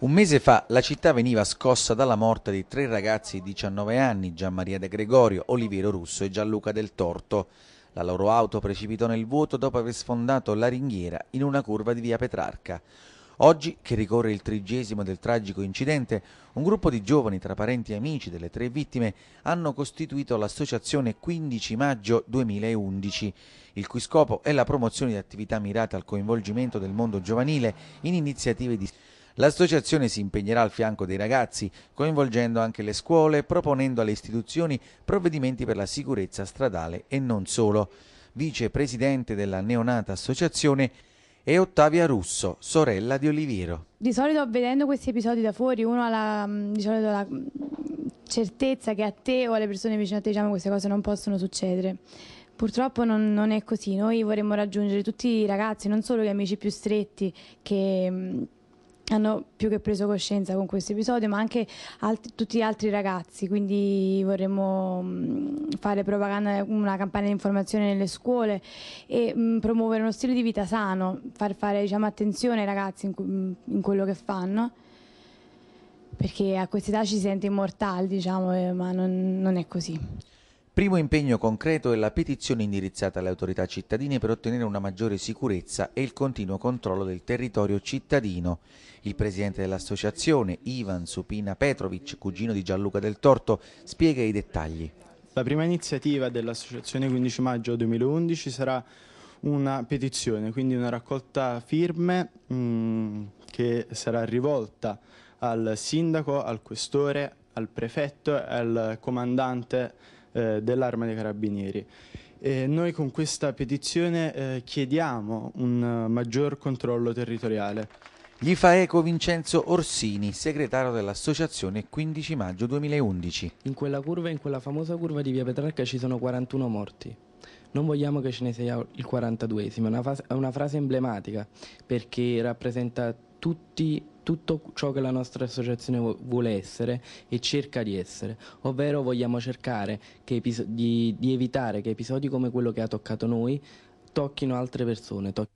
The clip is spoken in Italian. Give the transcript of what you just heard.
Un mese fa la città veniva scossa dalla morte di tre ragazzi di 19 anni, Gianmaria De Gregorio, Oliviero Russo e Gianluca Del Torto. La loro auto precipitò nel vuoto dopo aver sfondato la ringhiera in una curva di via Petrarca. Oggi, che ricorre il trigesimo del tragico incidente, un gruppo di giovani tra parenti e amici delle tre vittime hanno costituito l'associazione 15 maggio 2011, il cui scopo è la promozione di attività mirate al coinvolgimento del mondo giovanile in iniziative di L'associazione si impegnerà al fianco dei ragazzi, coinvolgendo anche le scuole proponendo alle istituzioni provvedimenti per la sicurezza stradale e non solo. Vicepresidente della neonata associazione è Ottavia Russo, sorella di Oliviero. Di solito vedendo questi episodi da fuori uno ha la, di solito la certezza che a te o alle persone vicine a te diciamo queste cose non possono succedere. Purtroppo non, non è così, noi vorremmo raggiungere tutti i ragazzi, non solo gli amici più stretti che hanno più che preso coscienza con questo episodio, ma anche altri, tutti gli altri ragazzi, quindi vorremmo mh, fare propaganda, una campagna di informazione nelle scuole e mh, promuovere uno stile di vita sano, far fare diciamo, attenzione ai ragazzi in, in, quello che fanno, perché a questa età ci si sente immortali, diciamo, eh, ma non, non è così. Primo impegno concreto è la petizione indirizzata alle autorità cittadine per ottenere una maggiore sicurezza e il continuo controllo del territorio cittadino. Il presidente dell'associazione, Ivan Supina Petrovic, cugino di Gianluca del Torto, spiega i dettagli. La prima iniziativa dell'associazione 15 maggio 2011 sarà una petizione, quindi una raccolta firme mh, mm, che sarà rivolta al sindaco, al questore, al prefetto e al comandante eh, dell'arma dei carabinieri. E noi con questa petizione eh, chiediamo un maggior controllo territoriale. Gli fa eco Vincenzo Orsini, segretario dell'associazione 15 maggio 2011. In quella curva, in quella famosa curva di via Petrarca ci sono 41 morti. Non vogliamo che ce ne sia il 42esimo, è una, è una frase emblematica perché rappresenta tutti, tutto ciò che la nostra associazione vuole essere e cerca di essere, ovvero vogliamo cercare di, di evitare che episodi come quello che ha toccato noi tocchino altre persone. Toc